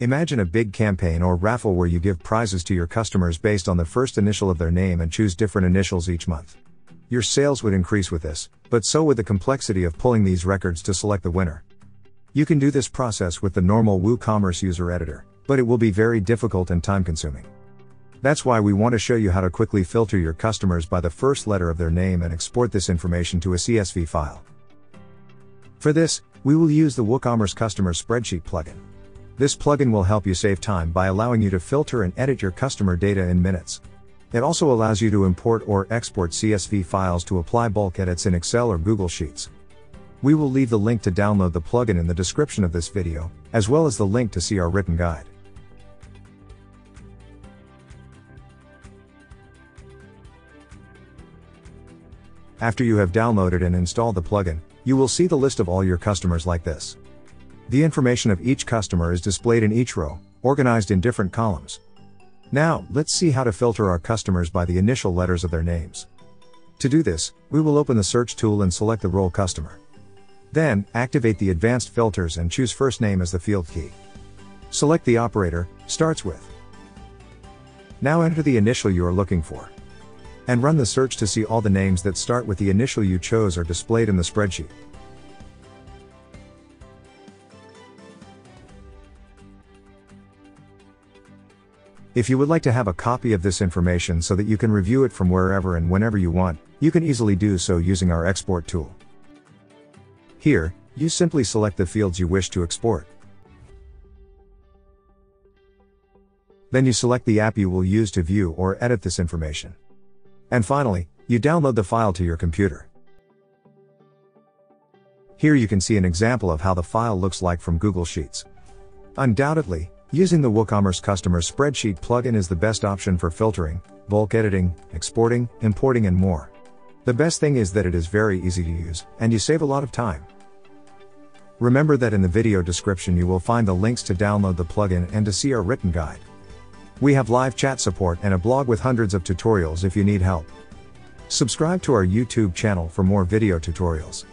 Imagine a big campaign or raffle where you give prizes to your customers based on the first initial of their name and choose different initials each month. Your sales would increase with this, but so would the complexity of pulling these records to select the winner. You can do this process with the normal WooCommerce user editor, but it will be very difficult and time consuming. That's why we want to show you how to quickly filter your customers by the first letter of their name and export this information to a CSV file. For this, we will use the WooCommerce Customer Spreadsheet plugin. This plugin will help you save time by allowing you to filter and edit your customer data in minutes. It also allows you to import or export CSV files to apply bulk edits in Excel or Google Sheets. We will leave the link to download the plugin in the description of this video, as well as the link to see our written guide. After you have downloaded and installed the plugin, you will see the list of all your customers like this. The information of each customer is displayed in each row, organized in different columns. Now, let's see how to filter our customers by the initial letters of their names. To do this, we will open the search tool and select the role customer. Then, activate the advanced filters and choose first name as the field key. Select the operator, starts with. Now enter the initial you are looking for. And run the search to see all the names that start with the initial you chose are displayed in the spreadsheet. If you would like to have a copy of this information so that you can review it from wherever and whenever you want, you can easily do so using our export tool. Here, you simply select the fields you wish to export. Then you select the app you will use to view or edit this information. And finally, you download the file to your computer. Here you can see an example of how the file looks like from Google Sheets. Undoubtedly, Using the WooCommerce Customer Spreadsheet plugin is the best option for filtering, bulk editing, exporting, importing and more. The best thing is that it is very easy to use, and you save a lot of time. Remember that in the video description you will find the links to download the plugin and to see our written guide. We have live chat support and a blog with hundreds of tutorials if you need help. Subscribe to our YouTube channel for more video tutorials.